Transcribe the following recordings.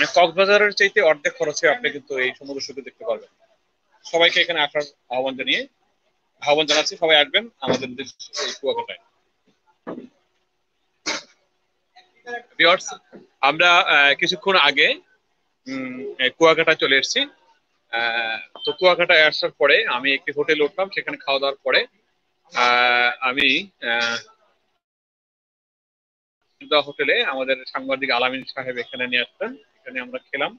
মানে কক্সবাজারের চাইতে অর্ধেক খরচে আপনি কিন্তু এই সমুদ্র সৈকত দেখতে পারবেন। সবাইকে এখানে আসার আহ্বান জানিয়ে, আহ্বান জানাচ্ছি, সবাই আসবেন আমাদের এই কুয়াকাটায়। আমরা কিছুক্ষণ আগে কুয়াকাটা চলে এসেছি। তো কুয়াকাটায় আসার পরে আমি একটি হোটেলে উঠলাম, সেখানে খাওয়া দাওয়ার পরে আমি হোটেলে আমাদের সাংবাদিক আলামিন সাহেব এখানে নিয়ে আসতেন। এখানে আমরা খেলাম।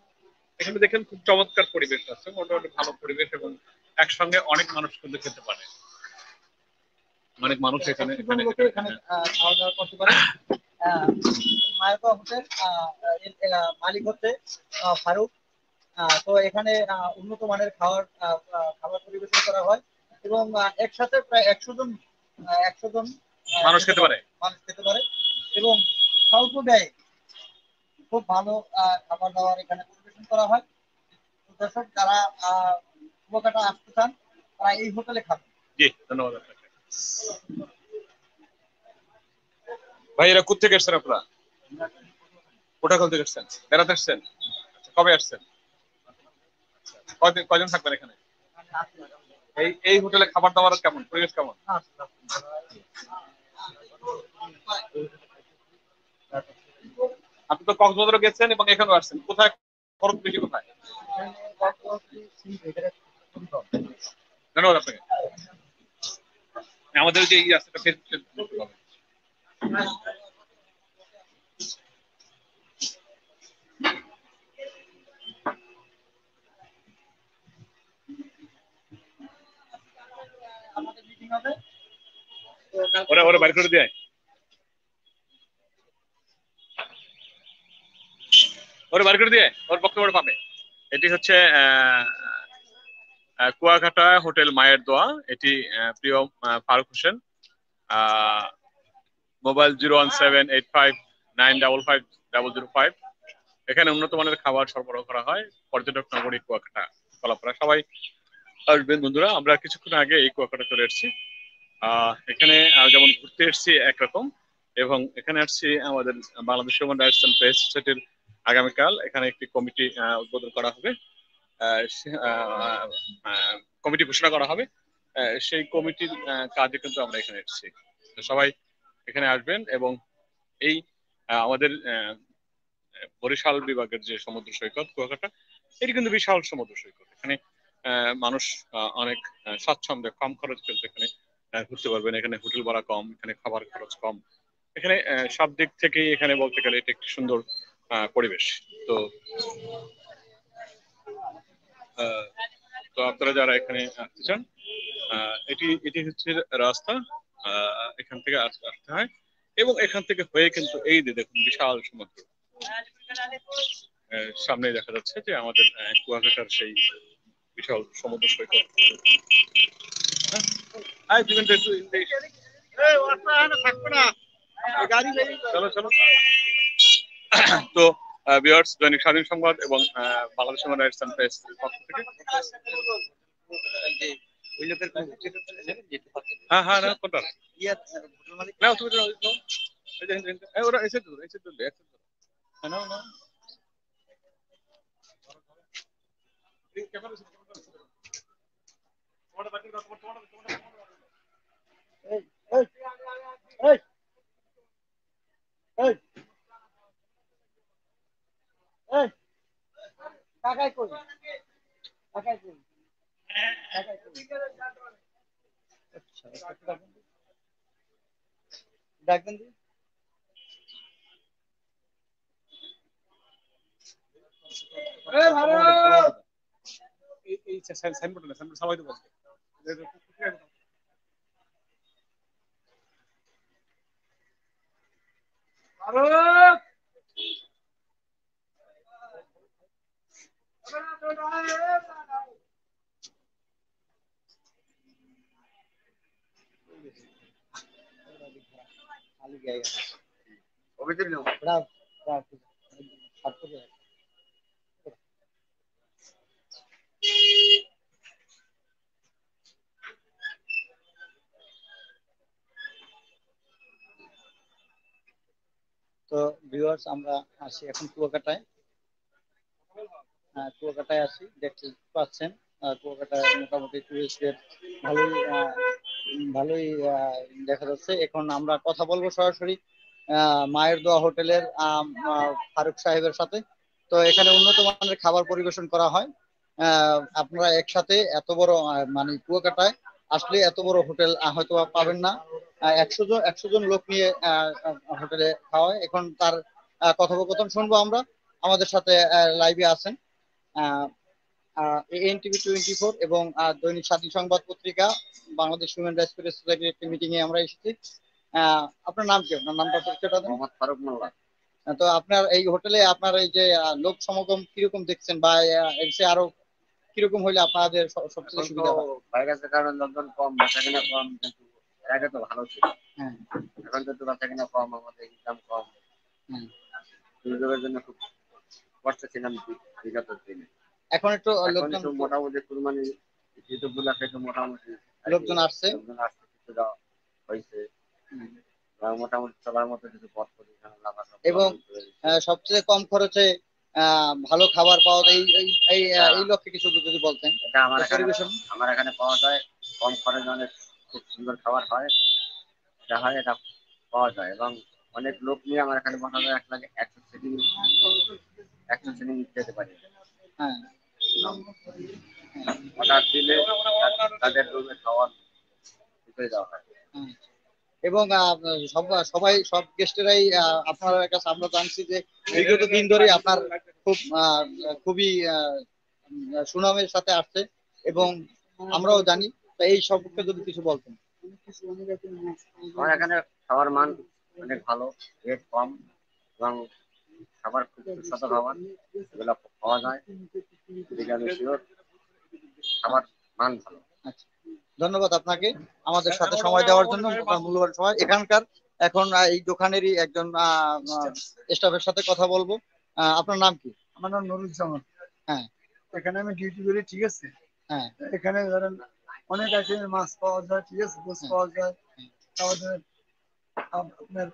এখানে দেখেন খুব চমৎকার পরিবেশ আছে মোটামুটি ভালো পরিবেশ এবং একসঙ্গে অনেক মানুষ কিন্তু খেতে পারে। অনেক মানুষ এখানে এখানে খাওয়া দাওয়া করতে পারে। মায়াপা হোটেল মালিক হচ্ছে ফারুক। তো এখানে উন্নত মানের খাওয়ার খাবার পরিবেশন করা হয় এবং একসাথে প্রায় একশো জন একশো জন মানুষ খেতে পারে। মানুষ খেতে পারে এবং স্বল্প ব্যয়ে খুব ভালো খাবার দাবার এখানে পরিবেশন করা হয়। তো দর্শক যারা আহ, কুয়াকাটা আসতে চান তারা এই হোটেলে খাবেন। জি ধন্যবাদ আপনাকে। ভাই এরা কোথেকে এসছেন আপনারা? কোটাকল থেকে এসছেন বেড়াতে এসছেন আচ্ছা, কবে আসছেন? কয়দিন কয়জন থাকবেন এখানে? এই এই হোটেলে খাবার দাবার কেমন? পরিবেশ কেমন? আপনি তো কক্সবাজারও গেছেন এবং এখানেও আসছেন। কোথায় খরচ বেশি, কোথায়? ধন্যবাদ আপনাকে। আমাদের যে তো কালকে- ওরা ওরা বাড়ি করে দিয়ে ওরা বার করে দিয়ে, ওর বক্তব্য পাবে। এটি হচ্ছে কুয়াকাটা হোটেল মায়ের দোয়া। এটি প্রিয় Faruk Hossain. Mobile zero one seven eight five nine double five double zero five. এখানে উন্নত মানের খাবার সরবরাহ করা হয় পর্যটক নগরী কুয়াকাটা কলাপাড়া। সবাই আসবেন বন্ধুরা, আমরা কিছুক্ষণ আগে এই কুয়াকাটা চলে এসেছি। এখানে যেমন ঘুরতে এসেছি একরকম, এবং এখানে আসছি আমাদের বাংলাদেশ হিউম্যান রাইটস প্রেস সোসাইটির আগামীকাল এখানে একটি কমিটি উদ্বোধন করা হবে। কমিটি ঘোষণা করা হবে। সেই কমিটির কাজে কিন্তু আমরা এখানে এসেছি। সবাই এখানে আসবেন এবং এই আমাদের বরিশাল বিভাগের যে সমুদ্র সৈকত, কুয়াকাটা, এটি কিন্তু বিশাল সমুদ্র সৈকত। এখানে মানুষ অনেক স্বাচ্ছন্দ্যে কম খরচ কিন্তু এখানে ঘুরতে পারবেন। এখানে হোটেল ভাড়া কম, এখানে খাবার খরচ কম। এখানে সব দিক থেকেই এখানে বলতে গেলে এটা একটি সুন্দর পরিবেশ। তো তো আপনারা যারা এখানে আসতে চান এটি এটি হচ্ছে রাস্তা এখান থেকে আসতে হয়। এবং এখান থেকে হয়ে কিন্তু এই যে দেখুন বিশাল সমুদ্র। সামনে দেখা যাচ্ছে যে আমাদের কুয়াকাটার সেই বিশাল সমুদ্র সৈকত। হ্যাঁ? একটু চলো চলো। তো বিয়ার্স দৈনিক স্বাধীন সংবাদ এবং বাংলাদেশ হিউম্যান রাইটস প্রেস হ্যাঁ হ্যাঁ না কোনটা? না ওরা এসে তো এসে তো হ্যাঁ, তোমারটা- তোমারটা- তোমারটা- এই, এই, এই, এই, এই, কাকাই কই? কাকাই কই? কাকাই কই? আচ্ছা, একটু ডাকবেন দি। ডাকবেন দি। এই ভারত! এই- এই সাইন- সাইনবোর্ড না, সাইনবোর্ড সবাই তো বলছে। এই যে, ভারত! তো ভিউয়ার্স আমরা আসি এখন কুয়াকাটায়। আহ, কুয়াকাটায় আছি দেখতে পাচ্ছেন আহ, কুয়াকাটায় মোটামুটি টুরিস্টদের ভালোই আহ, উম, ভালোই দেখা যাচ্ছে। এখন আমরা কথা বলব সরাসরি মায়ের দোয়া হোটেলের ফারুক সাহেবের সাথে। তো এখানে উন্নত মানের খাবার পরিবেশন করা হয়। আপনারা একসাথে এত বড় মানে কুয়াকাটায় আসলে এত বড় হোটেল হয়তো পাবেন না। একশো জন একশো জন লোক নিয়ে হোটেলে খাওয়া হয় এখন তার কথোপকথন শুনব আমরা। আমাদের সাথে লাইভে আছেন। এনটিভি টোয়েন্টি ফোর এবং দৈনিক স্বাধীন সংবাদ পত্রিকা বাংলাদেশ হিউম্যান রাইটস প্রেস সোসাইটির একটি মিটিং এ আমরা এসেছি। আপনার নাম কি? আপনার নামটা পরিচয়টা দেন মোহাম্মদ ফারুক মোল্লা। তো আপনার এই হোটেলে আপনার এই যে লোক সমাগম কীরকম দেখছেন বা এর চেয়ে আরও কীরকম হইলে আপনাদের সবচেয়ে সুবিধা হয়? ভাইরাসের কারণে লোকজন কম বেচা কিনা কম কিন্তু আগে তো ভালো ছিল। হ্যাঁ। এখন তো একটু কিনা কম আমাদের ইনকাম কম। হ্যাঁ। সুযোগের জন্য খুব কষ্ট ছিলাম বিগত দিনে। এখন একটু লোকজন মোটামুটি কুরবানি ঈদ উপলক্ষে একটু মোটামুটি লোকজন আসছে। লোকজন আসছে কিছুটা হয়েছে। মোটামুটি চলার মতো কিছু পথ এবং, সবচেয়ে কম খরচে ভালো খাবার পাওয়া যায় এই এই- এই লক্ষ্যে কিছু যদি বলতেন। এটা আমার এখানে আমার এখানে পাওয়া যায় কম খরচে অনেক খুব সুন্দর খাবার হয়। যা হয় এটা পাওয়া যায় এবং অনেক লোক নিয়ে আমার এখানে বসা যায় এক লাগে একশো সিটিং একশো সিটিং যেতে পারি। হ্যাঁ। অর্ডার দিলে তাদের রুমে খাওয়ার দেওয়া হয়। এবং সবাই সব গেস্টেরাই আপনার কাছে আমরা জানছি যে বিগত দিন ধরে আপনার খুব খুবই সুনামের সাথে আসছে এবং আমরাও জানি এই সম্পর্কে যদি কিছু বলতেন আমার এখানে খাবার মান অনেক ভালো রেট কম এবং খাবার খুব সুস্বাদু খাবার এগুলো পাওয়া যায় এদিকে আমি শিওর। খাবার মান ভালো। আচ্ছা। ধন্যবাদ আপনাকে আমাদের সাথে সময় দেওয়ার জন্য মূল্যবান সময়। এখানকার এখন এই দোকানেরই একজন স্টাফের সাথে কথা বলব। আহ, আপনার নাম কি? আমার নাম নুরুল জামান হ্যাঁ। এখানে আমি ডিউটি করি ঠিক আছে? হ্যাঁ। এখানে ধরেন অনেক আইটেমের মাছ পাওয়া যায় ঠিক আছে? গোস হ্যাঁ। পাওয়া যায় আমাদের আপনার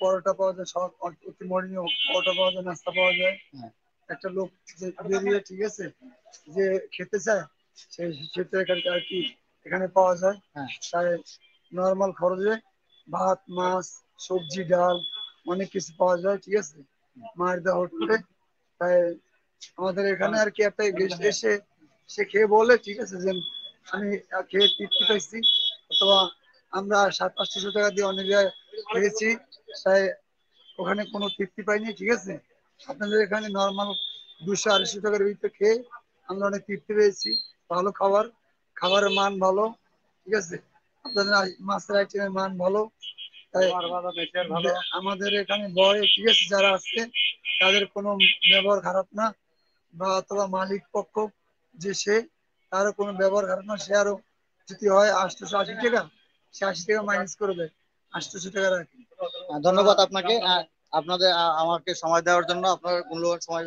পরোটা পাওয়া যায় সব অতি মর্নিং পরোটা পাওয়া যায় নাস্তা পাওয়া যায়। হ্যাঁ। একটা লোক যে বেরিয়ে ঠিক আছে যে খেতে চায় সেই সেটা এখানে আর কি এখানে পাওয়া যায়। হ্যাঁ। তাই নর্মাল খরচে ভাত মাছ সবজি ডাল অনেক কিছু পাওয়া যায় ঠিক আছে? মায়ের দেওয়া হোটেলে তাই আমাদের এখানে আর কি একটা গেস্ট এসে সে খেয়ে বলে ঠিক আছে যে আমি খেয়ে তৃপ্তি পাইছি। অথবা আমরা সাত আটশো টাকা দিয়ে অনেক জায়গায় খেয়েছি তাই ওখানে কোনো তৃপ্তি পাইনি ঠিক আছে? আপনাদের এখানে নর্মাল দুশো আড়াইশো টাকার ভিতরে খেয়ে আমরা অনেক তৃপ্তি পেয়েছি। ভালো খাবার খাবারের মান ভালো ঠিক আছে? আপনাদের মাছের আইটেমের মান ভালো। আমাদের এখানে বয় ঠিক আছে যারা আছে তাদের কোনো ব্যবহার খারাপ না। বা অথবা মালিক পক্ষ যে সে তারও কোনো ব্যবহার খারাপ না। সে আরও যদি হয় আটশোশো আশি টাকা সে আশি টাকা মাইনাস করে দেয়। আটশোশো টাকা রাখে। ধন্যবাদ আপনাকে। আপনাদের আমাকে সময় দেওয়ার জন্য আপনার মূল্যবান সময়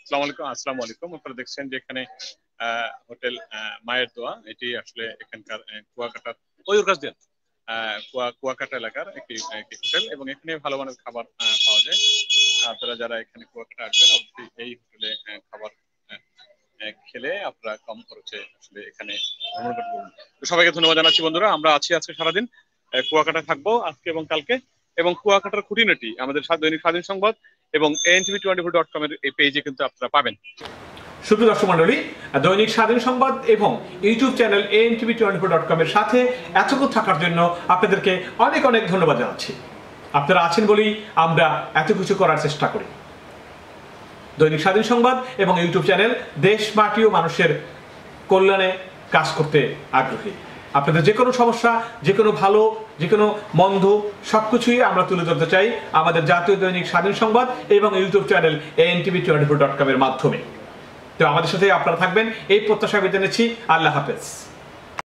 আসসালামু আলাইকুম আসসালামু আলাইকুম। আপনারা দেখছেন যে এখানে হোটেল মায়ের দোয়া। এটি আসলে এখানকার কুয়াকাটার ওই কাছ দিয়ে। কুয়াকাটা এলাকার একটি একটি হোটেল এবং এখানে ভালো মানের খাবার পাওয়া যায়। আপনারা যারা এখানে কুয়াকাটা আসবেন, অবশ্যই এই হোটেলে খাবার খেলে আপনারা কম খরচে আসলে এখানে ভ্রমণ করতে পারবেন। সবাইকে ধন্যবাদ জানাচ্ছি বন্ধুরা। আমরা আছি আজকে সারাদিন কুয়াকাটা থাকব আজকে এবং কালকে। এবং কুয়াকাটার খুঁটিনাটি, আমাদের দৈনিক স্বাধীন সংবাদ এবং NTV twenty four dot com এর এই পেজে কিন্তু আপনারা পাবেন। সুপ্রিয় দর্শক মন্ডলী দৈনিক স্বাধীন সংবাদ এবং YouTube channel N TV twenty four dot কমের সাথে এতক্ষণ থাকার জন্য আপনাদেরকে অনেক অনেক ধন্যবাদ জানাচ্ছি। আপনারা আছেন বলেই আমরা এত কিছু করার চেষ্টা করি। দৈনিক স্বাধীন সংবাদ এবং ইউটিউব চ্যানেল দেশ, মাটি ও মানুষের কল্যাণে কাজ করতে আগ্রহী। আপনাদের যে কোনো সমস্যা, যে কোনো ভালো, যে কোনো মন্দ সব কিছুই আমরা তুলে ধরতে চাই আমাদের জাতীয় দৈনিক স্বাধীন সংবাদ এবং YouTube channel N TV twenty four dot কমের মাধ্যমে। তো আমাদের সাথে আপনারা থাকবেন, এই প্রত্যাশা আমি জেনেছি আল্লাহ হাফেজ।